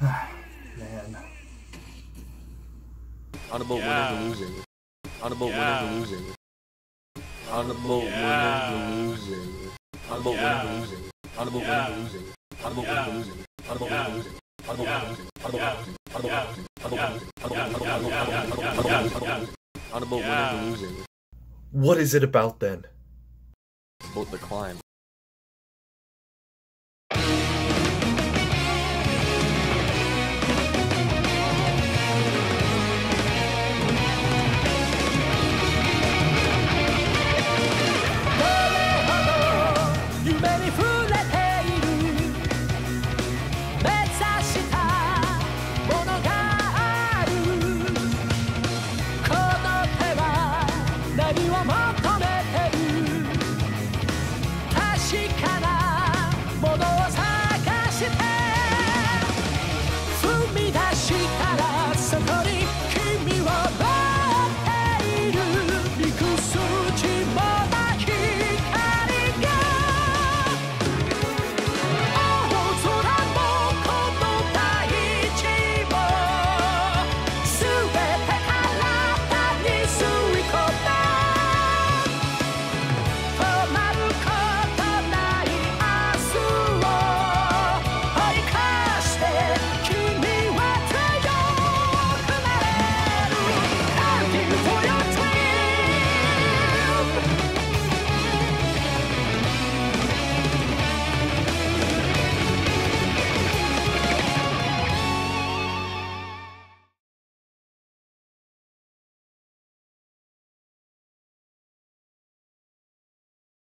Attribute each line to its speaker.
Speaker 1: Man.
Speaker 2: On about
Speaker 3: yeah.
Speaker 2: losing. On about
Speaker 3: yeah.
Speaker 2: losing. On about
Speaker 3: yeah.
Speaker 2: losing. On about
Speaker 3: yeah.
Speaker 2: losing. On about
Speaker 3: yeah.
Speaker 2: losing. On about
Speaker 3: yeah.
Speaker 2: losing. On
Speaker 3: about
Speaker 2: winning or losing. On
Speaker 3: about
Speaker 2: winning or losing. On losing.
Speaker 4: What is it about then?
Speaker 2: About the climb.